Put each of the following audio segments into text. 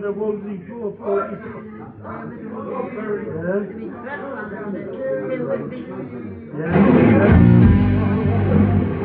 Do Wolnej było po Well, I'm here,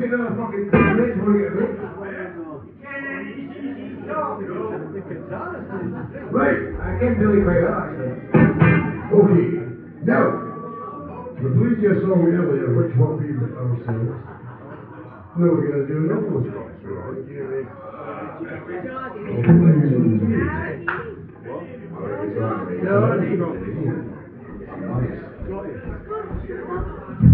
me another fucking ten minutes when we get rich. Right, I can Billy Craig. Okay, now, the police just saw earlier, which what we ourselves. Now we're gonna do another one. The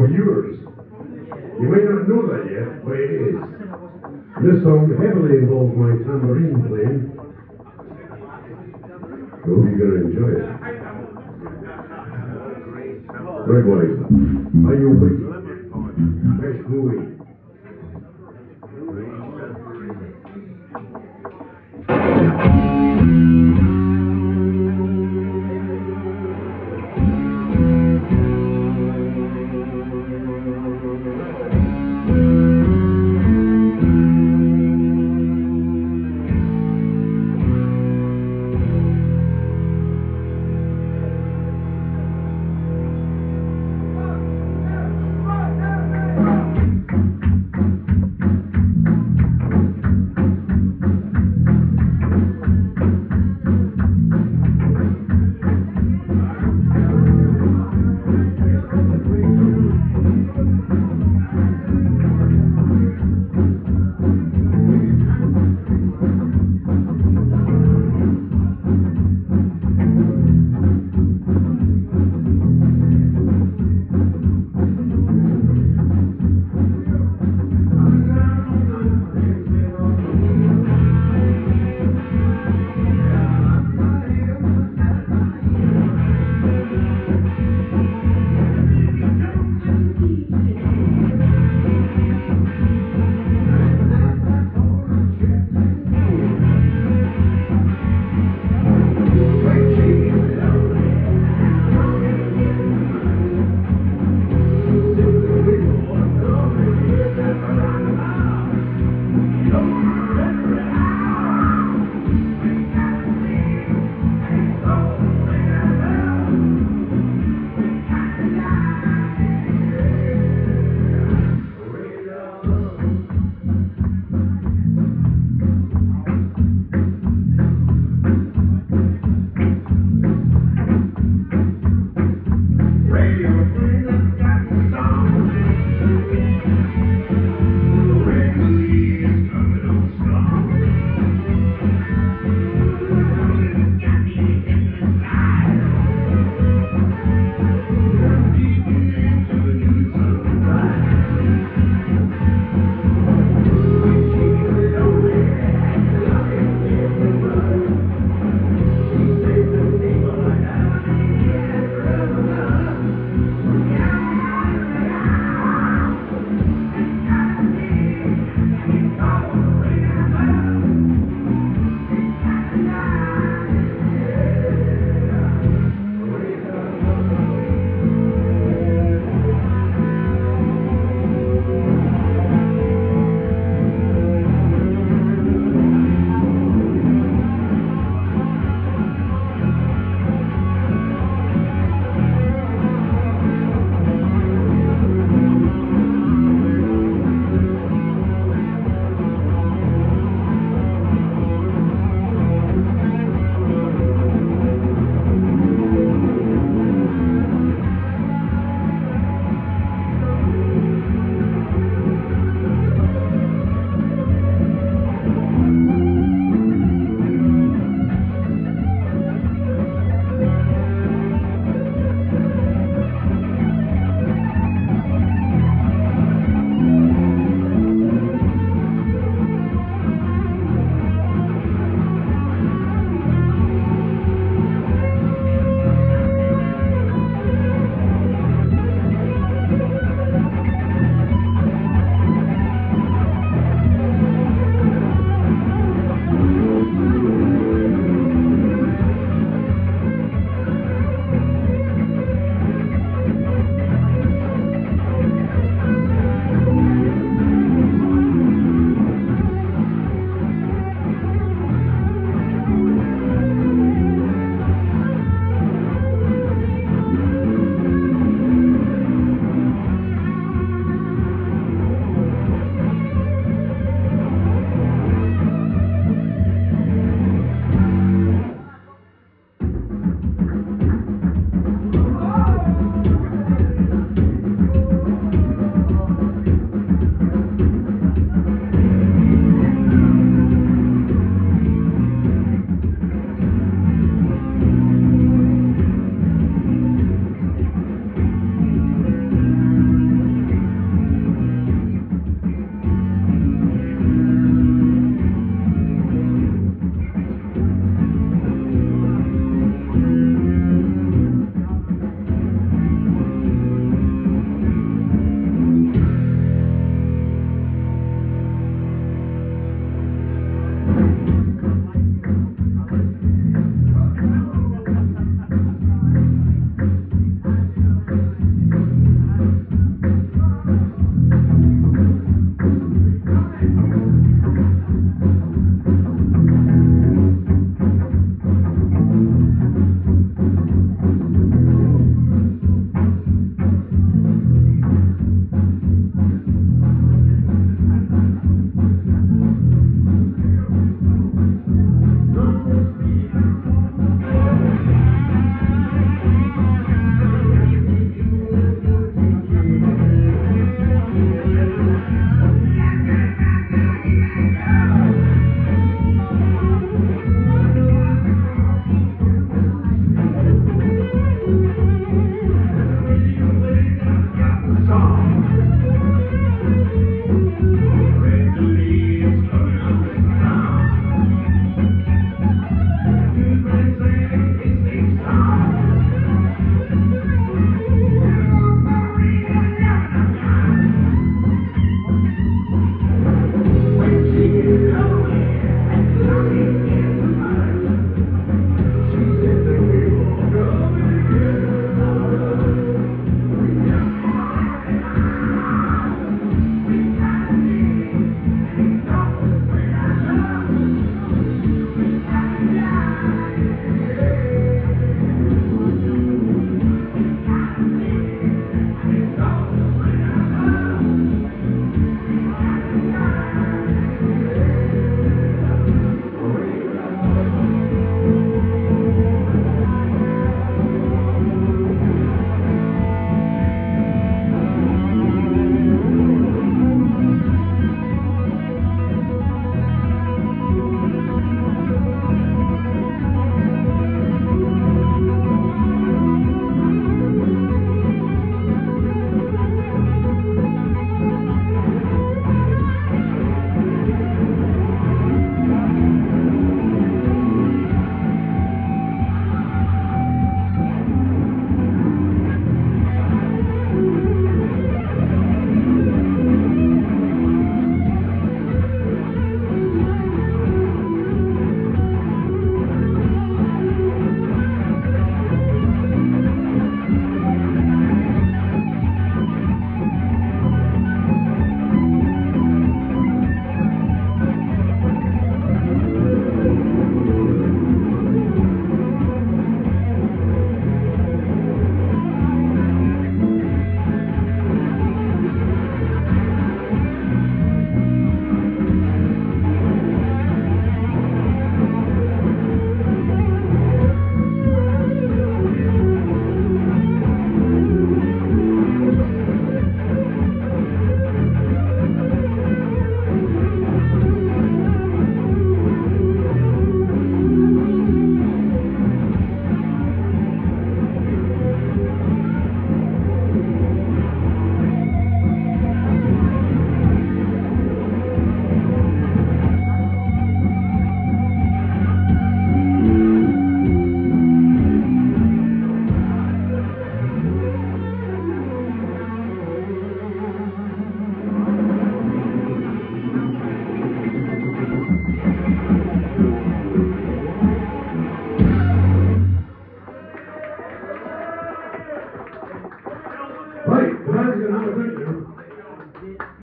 of yours. You may not know that yet, but it is. This song heavily involves my tambourine playing. I hope you're going to enjoy it. Breakwater, are you waiting? Where's Louis?